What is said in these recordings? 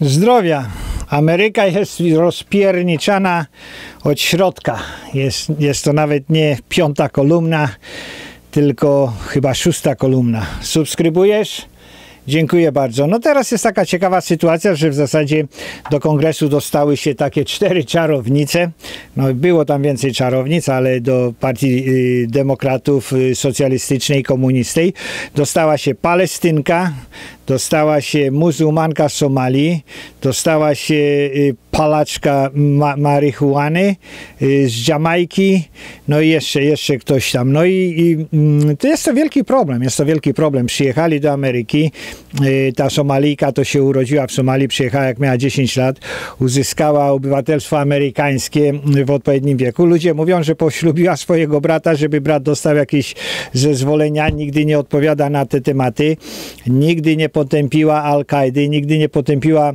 Zdrowia. Ameryka jest rozpierniczana od środka. Jest, jest to nawet nie piąta kolumna, tylko chyba szósta kolumna. Subskrybujesz? Dziękuję bardzo. No teraz jest taka ciekawa sytuacja, że w zasadzie do kongresu dostały się takie cztery czarownice. No było tam więcej czarownic, ale do partii y, demokratów y, socjalistycznej, komunistycznej dostała się Palestynka, dostała się muzułmanka z Somalii, dostała się y, palaczka ma marihuany y, z Jamajki, no i jeszcze, jeszcze ktoś tam. No i, i mm, to jest to wielki problem, jest to wielki problem. Przyjechali do Ameryki, y, ta Somalijka to się urodziła w Somalii, przyjechała jak miała 10 lat, uzyskała obywatelstwo amerykańskie w odpowiednim wieku. Ludzie mówią, że poślubiła swojego brata, żeby brat dostał jakieś zezwolenia, nigdy nie odpowiada na te tematy, nigdy nie potępiła Al-Kaidy, nigdy nie potępiła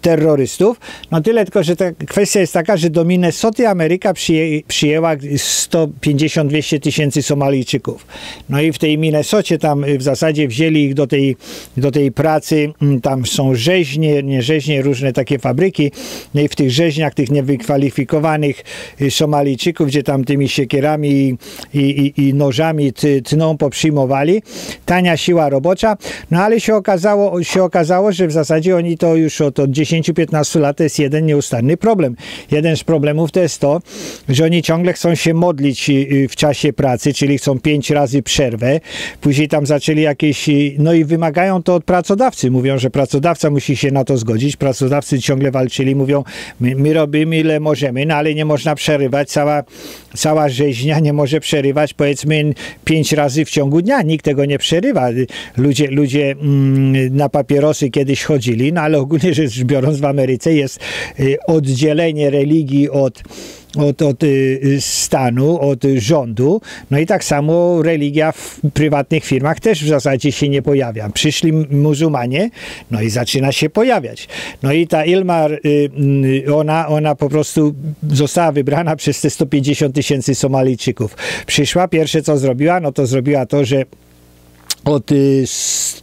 terrorystów. No tyle tylko, że ta kwestia jest taka, że do Minnesoty Ameryka przyje, przyjęła 150-200 tysięcy Somalijczyków. No i w tej Minnesocie tam w zasadzie wzięli ich do tej, do tej pracy, mm, tam są rzeźnie, nie rzeźnie, różne takie fabryki, no i w tych rzeźniach, tych niewykwalifikowanych y, Somalijczyków, gdzie tam tymi siekierami i, i, i nożami tną poprzyjmowali. Tania siła robocza, no ale się okazało, się okazało, że w zasadzie oni to już od, od 10-15 lat jest jeden nieustanny problem. Jeden z problemów to jest to, że oni ciągle chcą się modlić y, y, w czasie pracy, czyli chcą pięć razy przerwę. Później tam zaczęli jakieś, y, no i wymagają to od pracodawcy. Mówią, że pracodawca musi się na to zgodzić. Pracodawcy ciągle walczyli, mówią, my, my robimy ile możemy, no ale nie można przerywać. Cała, cała rzeźnia nie może przerywać powiedzmy pięć razy w ciągu dnia. Nikt tego nie przerywa. Ludzie, ludzie mm, na papierosy kiedyś chodzili, no ale ogólnie rzecz biorąc w Ameryce jest y, oddzielenie religii od od, od y, stanu, od rządu. No i tak samo religia w prywatnych firmach też w zasadzie się nie pojawia. Przyszli muzułmanie, no i zaczyna się pojawiać. No i ta Ilmar, y, ona, ona po prostu została wybrana przez te 150 tysięcy Somalijczyków. Przyszła, pierwsze co zrobiła, no to zrobiła to, że od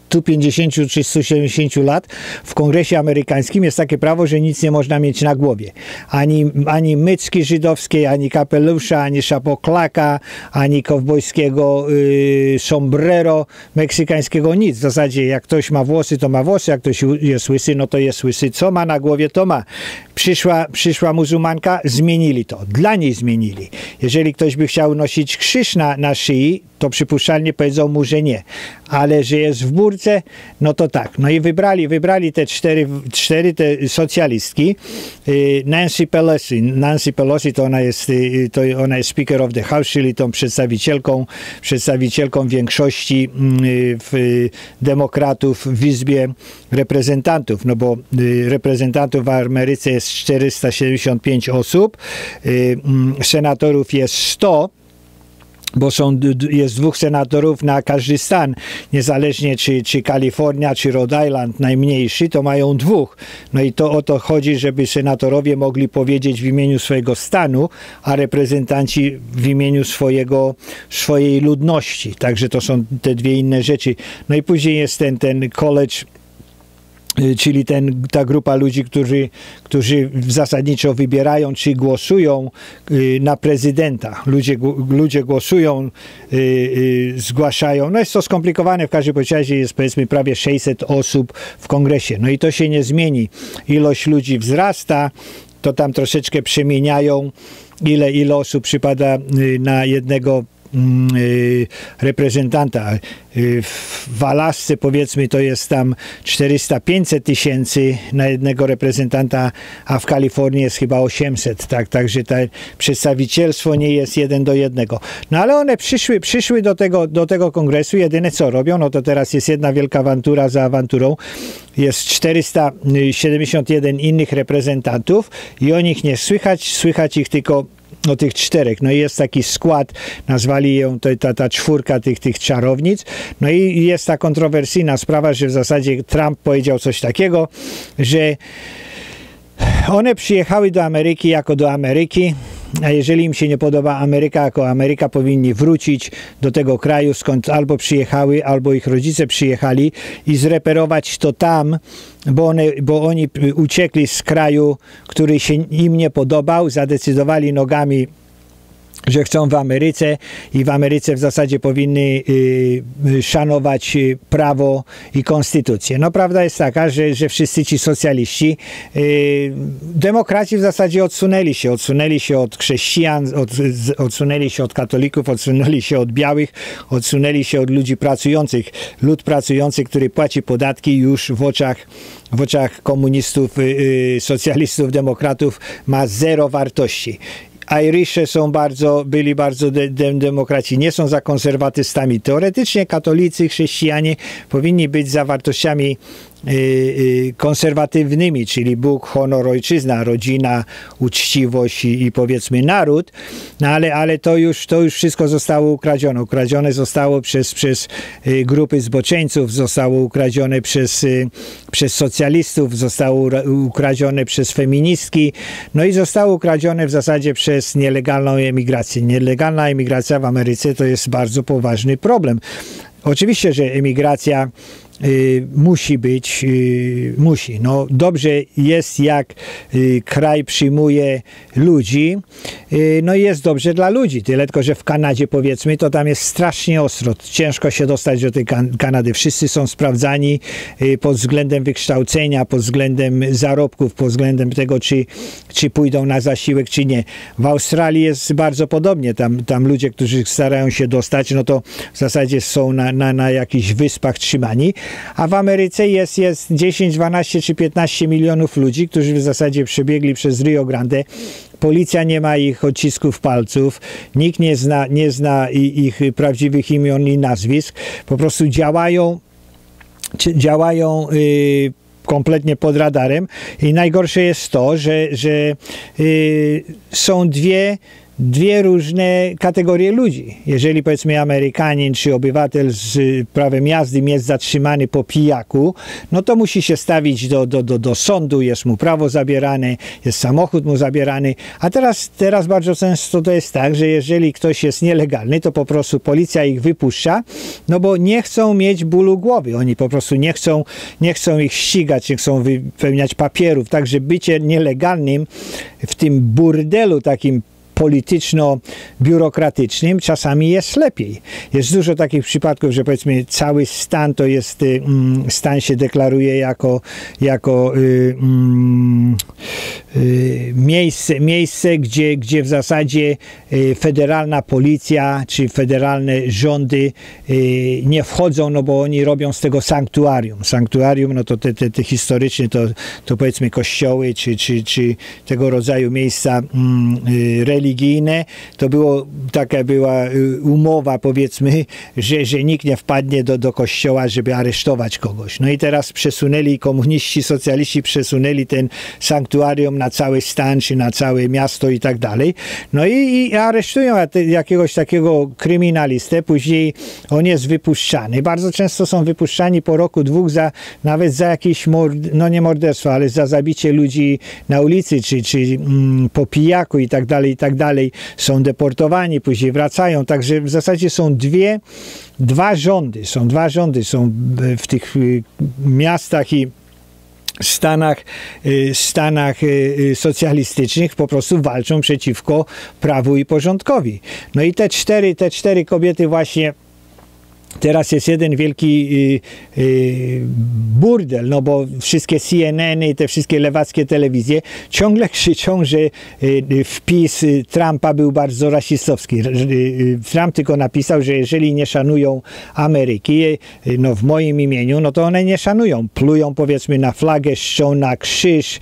150 czy 170 lat w kongresie amerykańskim jest takie prawo, że nic nie można mieć na głowie. Ani, ani mycki żydowskiej, ani kapelusza, ani szapoklaka, ani kowbojskiego y, sombrero meksykańskiego, nic. W zasadzie jak ktoś ma włosy, to ma włosy, jak ktoś jest łysy, no to jest łysy. Co ma na głowie, to ma. Przyszła, przyszła muzułmanka, zmienili to. Dla niej zmienili. Jeżeli ktoś by chciał nosić krzyż na, na szyi, to przypuszczalnie powiedzą mu, że nie. Ale że jest w burce, no to tak. No i wybrali, wybrali te cztery, cztery te socjalistki. Y, Nancy Pelosi. Nancy Pelosi to ona jest, y, to ona jest Speaker of the House, czyli tą przedstawicielką, przedstawicielką większości mm, w demokratów w Izbie Reprezentantów. No bo y, reprezentantów w Ameryce jest 475 osób, mm, senatorów jest 100 bo są, jest dwóch senatorów na każdy stan, niezależnie czy, czy Kalifornia, czy Rhode Island, najmniejszy, to mają dwóch. No i to o to chodzi, żeby senatorowie mogli powiedzieć w imieniu swojego stanu, a reprezentanci w imieniu swojego, swojej ludności. Także to są te dwie inne rzeczy. No i później jest ten, ten college czyli ten, ta grupa ludzi, którzy, którzy zasadniczo wybierają czy głosują y, na prezydenta. Ludzie, ludzie głosują, y, zgłaszają. No jest to skomplikowane, w każdym razie jest powiedzmy prawie 600 osób w kongresie. No i to się nie zmieni. Ilość ludzi wzrasta, to tam troszeczkę przemieniają, ile, ile osób przypada na jednego y, reprezentanta. Y, w Alasce powiedzmy to jest tam 400-500 tysięcy na jednego reprezentanta, a w Kalifornii jest chyba 800, tak, także to przedstawicielstwo nie jest jeden do jednego. No ale one przyszły, przyszły do, tego, do tego kongresu, jedyne co robią, no to teraz jest jedna wielka awantura za awanturą, jest 471 innych reprezentantów i o nich nie słychać, słychać ich tylko o tych czterech. No i jest taki skład, nazwali ją to, ta, ta czwórka tych, tych czarownic. No i jest ta kontrowersyjna sprawa, że w zasadzie Trump powiedział coś takiego, że one przyjechały do Ameryki jako do Ameryki, a jeżeli im się nie podoba Ameryka jako Ameryka, powinni wrócić do tego kraju, skąd albo przyjechały, albo ich rodzice przyjechali i zreperować to tam, bo, one, bo oni uciekli z kraju, który się im nie podobał, zadecydowali nogami że chcą w Ameryce i w Ameryce w zasadzie powinny y, y, szanować y, prawo i konstytucję. No prawda jest taka, że, że wszyscy ci socjaliści, demokraci w zasadzie odsunęli się, odsunęli się od chrześcijan, od, odsunęli się od katolików, odsunęli się od białych, odsunęli się od ludzi pracujących. Lud pracujący, który płaci podatki już w oczach w oczach komunistów, socjalistów, demokratów ma zero wartości. Irisze są bardzo, byli bardzo de, de, demokraci, nie są za konserwatystami. Teoretycznie katolicy, chrześcijanie powinni być za wartościami konserwatywnymi, czyli Bóg, honor, ojczyzna, rodzina, uczciwość i, i, powiedzmy naród, no ale, ale to, już, to już wszystko zostało ukradzione. Ukradzione zostało przez, przez y, grupy zboczeńców, zostało ukradzione przez, przez socjalistów, zostało ukradzione przez feministki, no i zostało ukradzione w zasadzie przez nielegalną emigrację. Nielegalna emigracja w Ameryce to jest bardzo poważny problem. Oczywiście, że emigracja Y, musi być, y, musi. No dobrze jest, jak y, kraj przyjmuje ludzi, no i jest dobrze dla ludzi. Tyle tylko, że w Kanadzie powiedzmy, to tam jest strasznie ostro. Ciężko się dostać do tej Kanady. Wszyscy są sprawdzani pod względem wykształcenia, pod względem zarobków, pod względem tego, czy, czy pójdą na zasiłek, czy nie. W Australii jest bardzo podobnie. Tam, tam ludzie, którzy starają się dostać, no to w zasadzie są na, na, na jakichś wyspach trzymani a w Ameryce jest, jest 10, 12 czy 15 milionów ludzi, którzy w zasadzie przebiegli przez Rio Grande. Policja nie ma ich odcisków palców, nikt nie zna, nie zna ich prawdziwych imion i nazwisk. Po prostu działają, działają yy, kompletnie pod radarem i najgorsze jest to, że, że yy, są dwie dwie różne kategorie ludzi. Jeżeli powiedzmy Amerykanin czy obywatel z prawem jazdy jest zatrzymany po pijaku, no to musi się stawić do, do, do, do sądu, jest mu prawo zabierane, jest samochód mu zabierany, a teraz, teraz bardzo często to jest tak, że jeżeli ktoś jest nielegalny, to po prostu policja ich wypuszcza, no bo nie chcą mieć bólu głowy, oni po prostu nie chcą, nie chcą ich ścigać, nie chcą wypełniać papierów, także bycie nielegalnym w tym burdelu takim polityczno-biurokratycznym czasami jest lepiej. Jest dużo takich przypadków, że powiedzmy cały stan to jest, y, mm, stan się deklaruje jako, jako y, mm, y, miejsce, miejsce gdzie, gdzie w zasadzie federalna policja czy federalne rządy nie wchodzą, no bo oni robią z tego sanktuarium. Sanktuarium, no to te, te, te historyczne, to, to powiedzmy kościoły czy, czy, czy tego rodzaju miejsca mm, religijne, religijne, to było, taka była y, umowa powiedzmy, że, że nikt nie wpadnie do, do kościoła, żeby aresztować kogoś. No i teraz przesunęli, komuniści, socjaliści przesunęli ten sanktuarium na cały stan, czy na całe miasto i tak dalej. No i, i aresztują jakiegoś takiego kryminalistę, później on jest wypuszczany. Bardzo często są wypuszczani po roku, dwóch za, nawet za jakieś, mord, no nie morderstwo, ale za zabicie ludzi na ulicy, czy, czy mm, po pijaku i tak dalej, i tak dalej, są deportowani, później wracają. Także w zasadzie są dwie, dwa rządy, są dwa rządy, są w tych y, miastach i Stanach, y, Stanach socjalistycznych po prostu walczą przeciwko prawu i porządkowi. No i te cztery, te cztery kobiety właśnie Teraz jest jeden wielki y, y, burdel, no bo wszystkie CNN i te wszystkie lewackie telewizje ciągle krzyczą, że y, y wpis y, Trumpa był bardzo rasistowski. Y, Trump tylko napisał, że jeżeli nie szanują Ameryki, no w moim imieniu, no to one nie szanują. Plują powiedzmy na flagę, szczą na krzyż,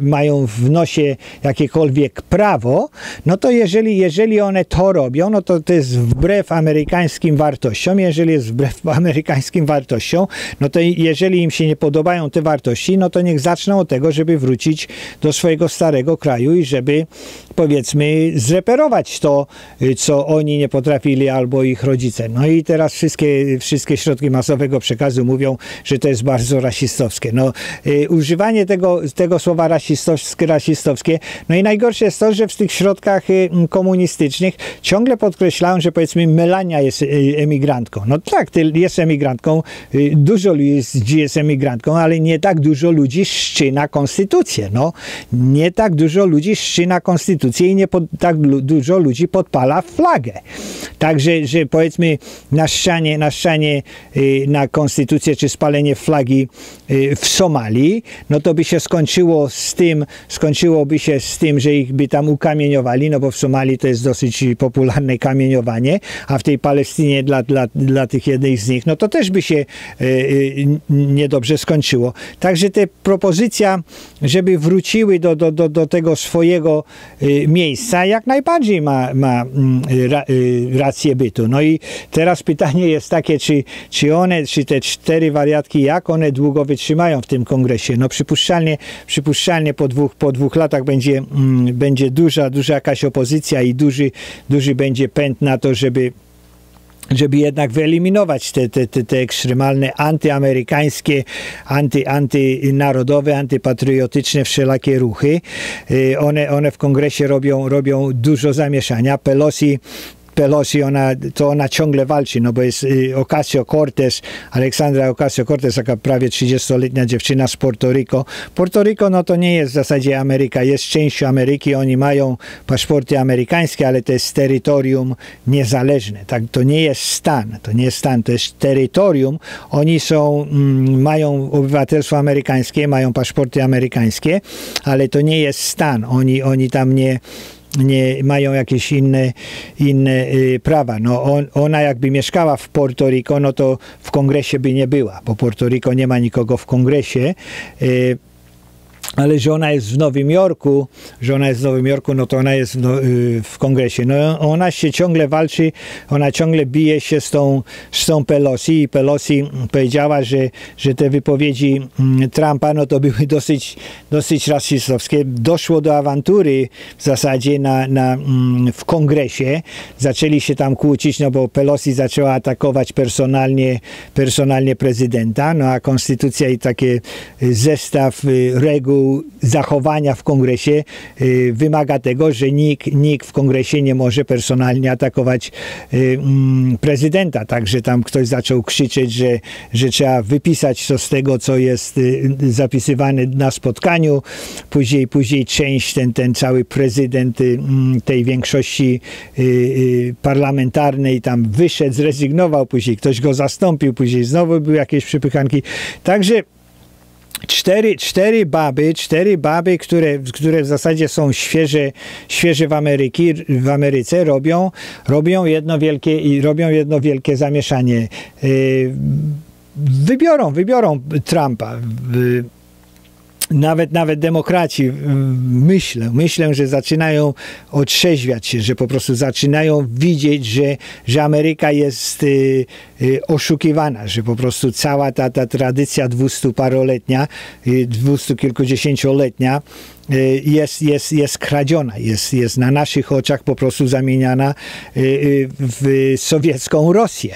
mają w nosie jakiekolwiek prawo, no to jeżeli, jeżeli one to robią, no to to jest wbrew amerykańskim wartościom jeżeli jest wbrew amerykańskim wartościom, no to jeżeli im się nie podobają te wartości, no to niech zaczną od tego, żeby wrócić do swojego starego kraju i żeby powiedzmy zreperować to, y, co oni nie potrafili albo ich rodzice. No i teraz wszystkie, wszystkie środki masowego przekazu mówią, że to jest bardzo rasistowskie. No, y, używanie tego, tego słowa rasistowskie, rasistowskie, no i najgorsze jest to, że w tych środkach y, komunistycznych ciągle podkreślają, że powiedzmy Melania jest y, emigrantką. No tak, jest emigrantką, y, dużo ludzi jest emigrantką, ale nie tak dużo ludzi szczyna konstytucję. No, nie tak dużo ludzi szczyna konstytucję i nie pod, tak dużo ludzi podpala flagę. Także, że powiedzmy na ścianie, na ścianie na konstytucję czy spalenie flagi w Somalii, no to by się skończyło z tym, skończyłoby się z tym, że ich by tam ukamieniowali, no bo w Somalii to jest dosyć popularne kamieniowanie, a w tej Palestynie dla, dla, dla tych jednych z nich, no to też by się e, e, niedobrze skończyło. Także te propozycja, żeby wróciły do, do, do, do tego swojego e, miejsca, jak najbardziej ma, ma mm, rację bytu. No i teraz pytanie jest takie, czy, czy one, czy te cztery wariatki, jak one długo wytrzymają w tym kongresie? No przypuszczalnie, przypuszczalnie po dwóch, po dwóch latach będzie, mm, będzie duża, duża jakaś opozycja i duży, duży będzie pęd na to, żeby żeby jednak wyeliminować te, te, te, te ekstremalne antyamerykańskie, anty, antynarodowe, antypatriotyczne wszelakie ruchy. Y, one, one w kongresie robią, robią dużo zamieszania. Pelosi Pelosi, ona, to ona ciągle walczy, no bo jest y, Ocasio-Cortez, Aleksandra Ocasio-Cortez, taka prawie 30-letnia dziewczyna z Puerto Rico. Puerto Rico, no to nie jest w zasadzie Ameryka, jest częścią Ameryki, oni mają paszporty amerykańskie, ale to jest terytorium niezależne, tak, to nie jest stan, to nie jest stan, to jest terytorium, oni są, mm, mają obywatelstwo amerykańskie, mają paszporty amerykańskie, ale to nie jest stan, oni, oni tam nie, nie mają jakieś inne, inne y, prawa. No on, ona jakby mieszkała w Puerto Rico, no to w kongresie by nie była, bo Puerto Rico nie ma nikogo w kongresie. Y, ale że ona jest w Nowym Jorku, że ona jest w Nowym Jorku, no to ona jest w, no, y, w kongresie. No ona się ciągle walczy, ona ciągle bije się z tą, z tą Pelosi i Pelosi powiedziała, że, że te wypowiedzi mm, Trumpa, no to były dosyć, dosyć rasistowskie. Doszło do awantury w zasadzie na, na, mm, w kongresie. Zaczęli się tam kłócić, no bo Pelosi zaczęła atakować personalnie, personalnie prezydenta, no a konstytucja i takie zestaw y, reguł zachowania w kongresie y, wymaga tego, że nikt, nikt w kongresie nie może personalnie atakować y, mm, prezydenta. Także tam ktoś zaczął krzyczeć, że, że trzeba wypisać to z tego, co jest y, zapisywane na spotkaniu. Później, później część, ten, ten cały prezydent mm, tej większości parlamentarnej tam wyszedł, zrezygnował, później ktoś go zastąpił, później znowu były jakieś przypychanki. Także cztery, cztery baby, cztery baby, które, które w zasadzie są świeże, świeże w, Ameryki, w Ameryce, robią, robią, jedno wielkie, i robią jedno wielkie zamieszanie. Y, wybiorą, wybiorą Trumpa nawet, nawet demokraci myślę, myślę, że zaczynają otrzeźwiać się, że po prostu zaczynają widzieć, że, że Ameryka jest y, y, oszukiwana, że po prostu cała ta, ta tradycja dwustuparoletnia, y, dwustu kilkudziesięcioletnia jest, jest, jest kradziona, jest, jest na naszych oczach po prostu zamieniana y, y, w sowiecką Rosję.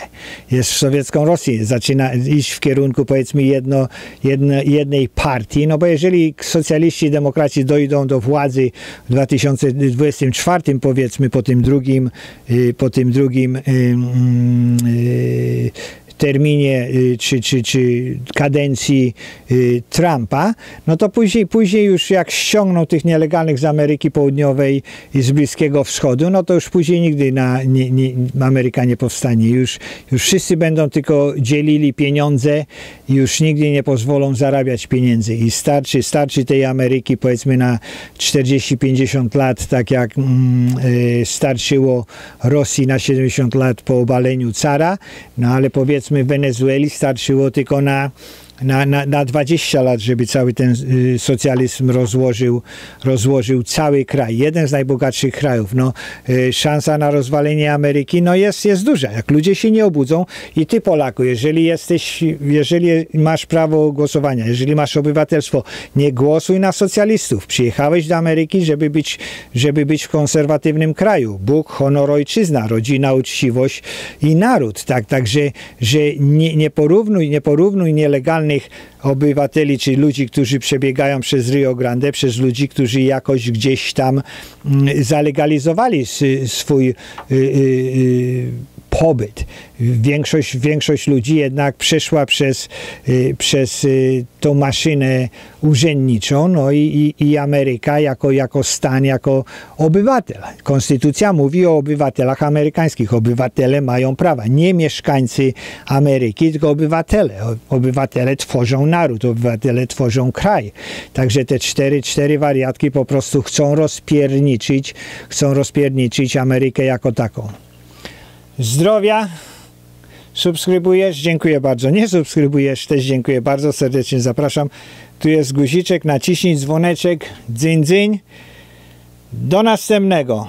Jest w sowiecką Rosję, zaczyna iść w kierunku powiedzmy jedno, jedno, jednej partii, no bo jeżeli socjaliści i demokraci dojdą do władzy w 2024 powiedzmy po tym drugim po tym drugim terminie y, czy, czy, czy kadencji y, Trumpa, no to później, później już jak ściągną tych nielegalnych z Ameryki Południowej i z Bliskiego Wschodu, no to już później nigdy na, nie, nie, Ameryka nie powstanie. Już, już wszyscy będą tylko dzielili pieniądze i już nigdy nie pozwolą zarabiać pieniędzy. I starczy, starczy tej Ameryki powiedzmy na 40-50 lat, tak jak mm, y, starczyło Rosji na 70 lat po obaleniu cara, no ale powiedzmy me Venezuelis archivoticona na na, na, na 20 lat, żeby cały ten y, socjalizm rozłożył, rozłożył cały kraj. Jeden z najbogatszych krajów. No, y, szansa na rozwalenie Ameryki no jest, jest duża. Jak ludzie się nie obudzą i ty Polaku, jeżeli jesteś, jeżeli masz prawo głosowania, jeżeli masz obywatelstwo, nie głosuj na socjalistów. Przyjechałeś do Ameryki, żeby być, żeby być w konserwatywnym kraju. Bóg, honor, ojczyzna, rodzina, uczciwość i naród. Tak, także że nie, nie porównuj, nie porównuj nielegalnych obywateli, czy ludzi, którzy przebiegają przez Rio Grande, przez ludzi, którzy jakoś gdzieś tam mm, zalegalizowali swój y, y, y, pobyt. Większość, większość ludzi jednak przeszła przez, y, przez y, tą maszynę urzędniczą, no i, i, i Ameryka jako, jako stan, jako obywatel. Konstytucja mówi o obywatelach amerykańskich. Obywatele mają prawa. Nie mieszkańcy Ameryki, tylko obywatele. Obywatele tworzą naród, obywatele tworzą kraj. Także te cztery, cztery wariatki po prostu chcą rozpierniczyć, chcą rozpierniczyć Amerykę jako taką zdrowia. Subskrybujesz? Dziękuję bardzo. Nie subskrybujesz? Też dziękuję bardzo. Serdecznie zapraszam. Tu jest guziczek, naciśnij dzwoneczek, dzyń, dzyń. Do następnego.